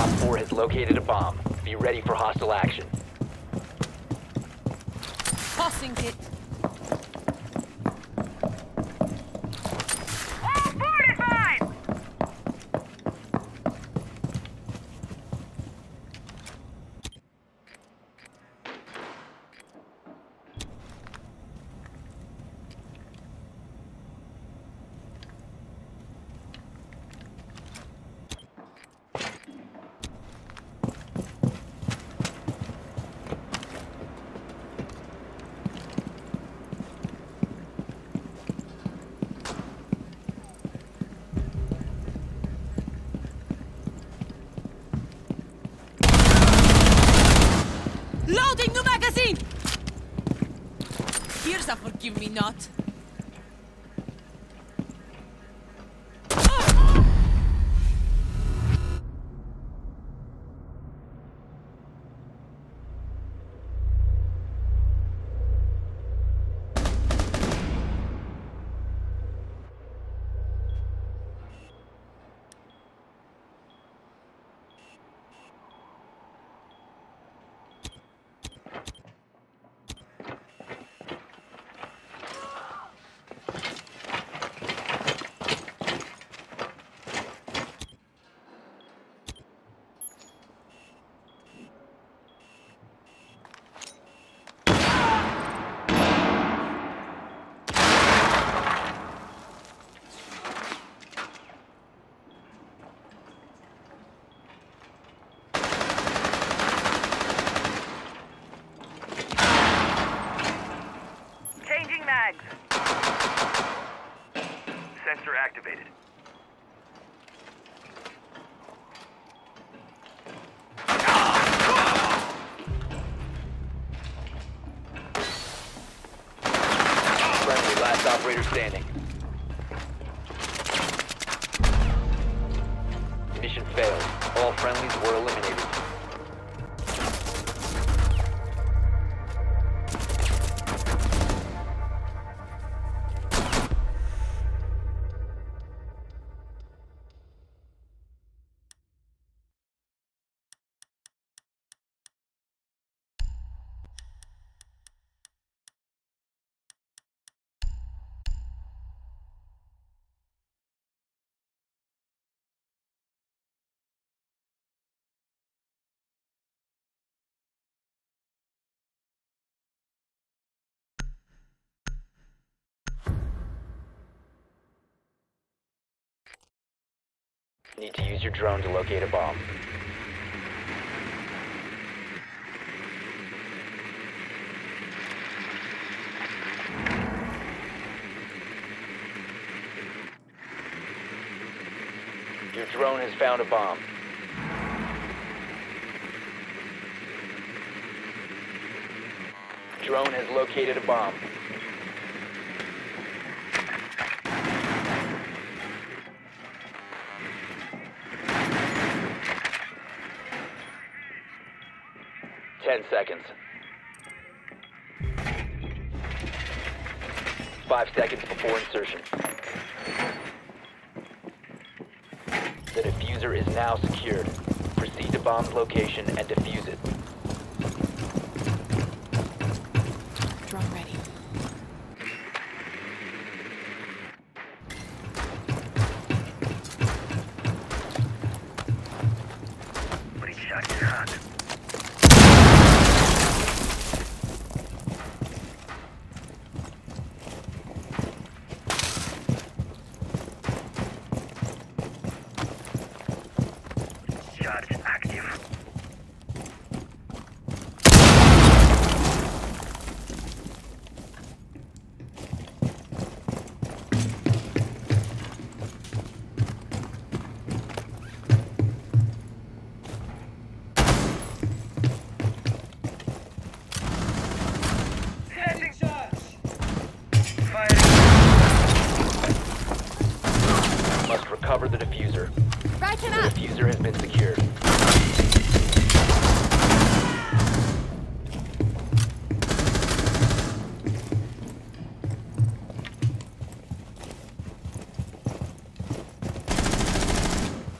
Op 4 has located a bomb. Be ready for hostile action. Tossing it. Forgive me not. Mags. Sensor activated. Friendly, last operator standing. Mission failed. All friendlies were eliminated. Need to use your drone to locate a bomb. Your drone has found a bomb. Drone has located a bomb. Ten seconds. Five seconds before insertion. The defuser is now secured. Proceed to bomb's location and defuse it.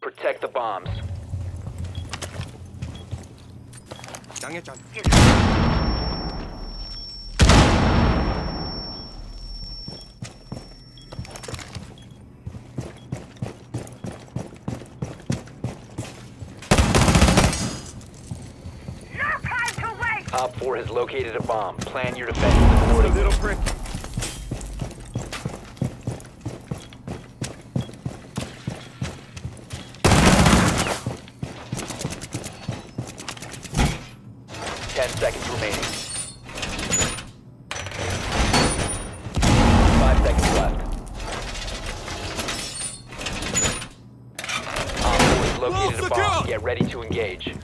Protect the bombs. Top OPFOR has located a bomb. Plan your defense. Little. Ten seconds remaining. Five seconds left. OPFOR has located a bomb. Get ready to engage.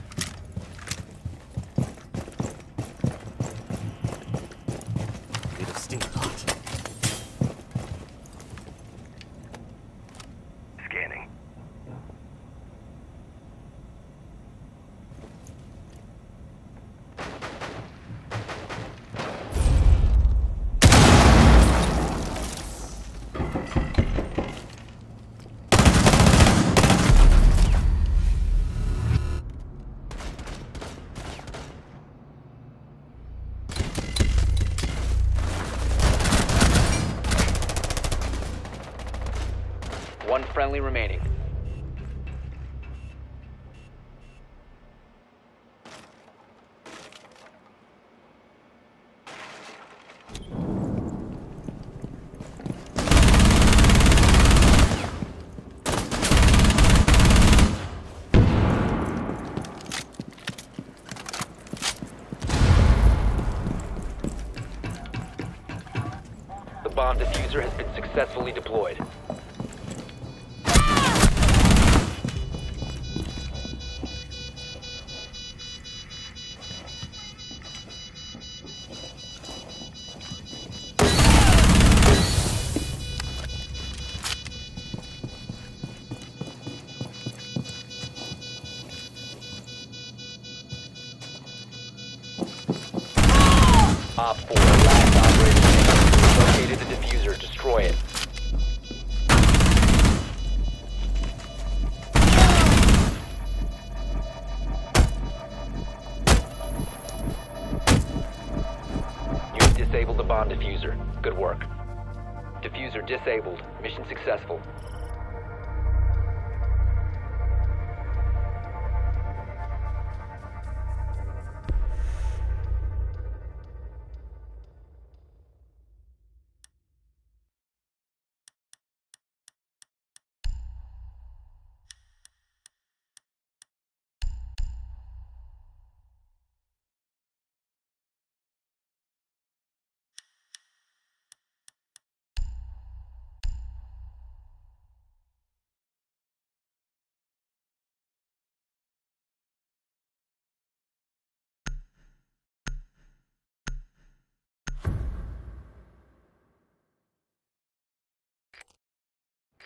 One friendly remaining. The bomb defuser has been successfully deployed. OPFOR, last operator. Located the defuser. Destroy it. You have disabled the bomb defuser. Good work. Defuser disabled. Mission successful.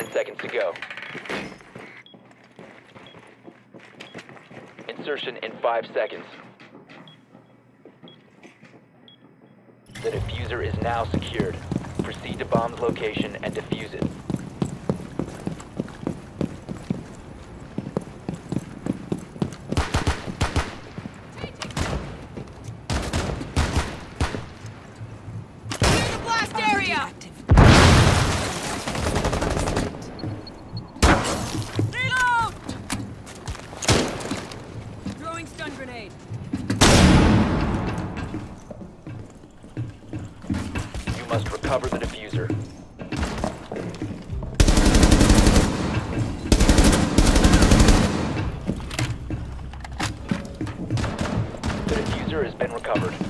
Ten seconds to go. Insertion in five seconds. The defuser is now secured. Proceed to bomb's location and defuse it. Has been recovered.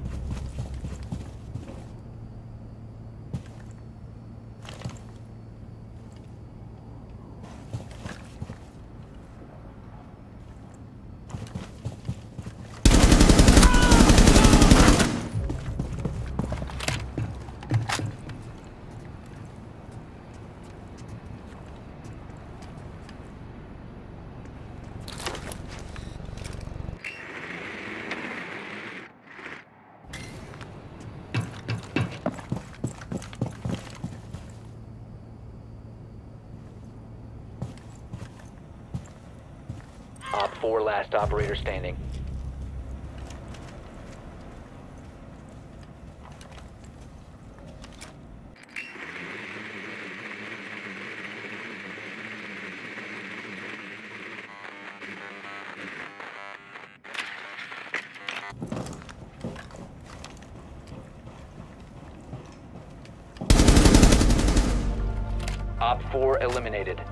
4 last operator standing. Op 4 eliminated.